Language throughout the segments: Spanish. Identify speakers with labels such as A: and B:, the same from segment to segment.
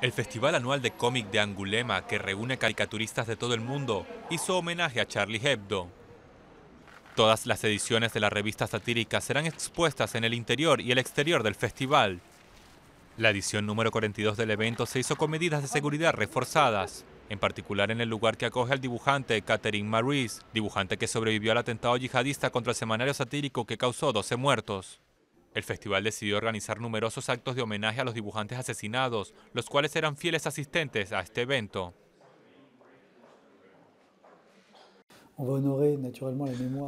A: El festival anual de cómic de Angulema, que reúne caricaturistas de todo el mundo, hizo homenaje a Charlie Hebdo. Todas las ediciones de la revista satírica serán expuestas en el interior y el exterior del festival. La edición número 42 del evento se hizo con medidas de seguridad reforzadas, en particular en el lugar que acoge al dibujante Catherine Maurice, dibujante que sobrevivió al atentado yihadista contra el semanario satírico que causó 12 muertos. El festival decidió organizar numerosos actos de homenaje a los dibujantes asesinados, los cuales eran fieles asistentes a este evento.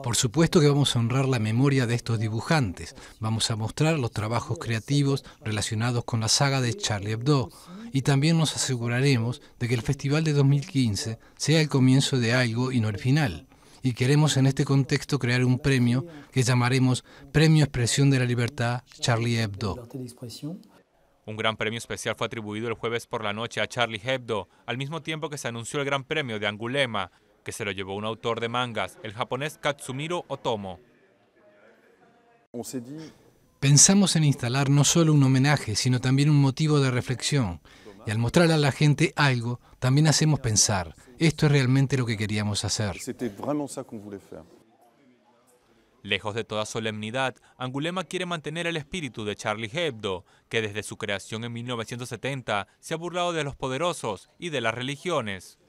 B: Por supuesto que vamos a honrar la memoria de estos dibujantes. Vamos a mostrar los trabajos creativos relacionados con la saga de Charlie Hebdo. Y también nos aseguraremos de que el festival de 2015 sea el comienzo de algo y no el final. Y queremos en este contexto crear un premio que llamaremos Premio Expresión de la Libertad Charlie Hebdo.
A: Un gran premio especial fue atribuido el jueves por la noche a Charlie Hebdo, al mismo tiempo que se anunció el gran premio de Angulema, que se lo llevó un autor de mangas, el japonés Katsumiro Otomo.
B: Pensamos en instalar no solo un homenaje, sino también un motivo de reflexión. Y al mostrarle a la gente algo, también hacemos pensar, esto es realmente lo que queríamos hacer.
A: Lejos de toda solemnidad, Angulema quiere mantener el espíritu de Charlie Hebdo, que desde su creación en 1970 se ha burlado de los poderosos y de las religiones.